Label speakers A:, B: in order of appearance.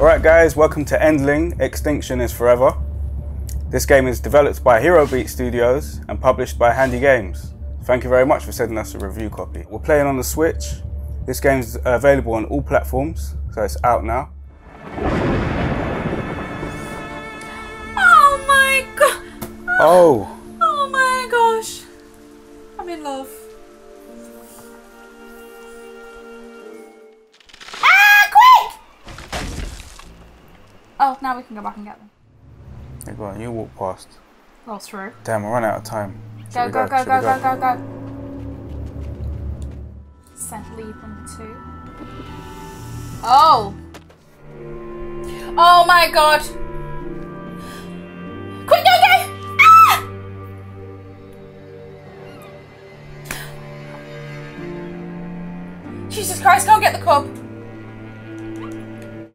A: Alright guys, welcome to Endling, Extinction is Forever. This game is developed by Herobeat Studios and published by HandyGames. Thank you very much for sending us a review copy. We're playing on the Switch. This game is available on all platforms, so it's out now.
B: Oh my god!
A: Oh,
B: Oh my gosh! I'm in love. Oh, now we can go back and get them.
A: go on, you walk past.
B: Roll through.
A: Damn, we're running out of time. Should
B: Go,
A: we
B: go, go, go, go, go, go. Sent lead number two. Oh! Oh my god! Quick, go, go! Ah! Jesus Christ, go get the cub!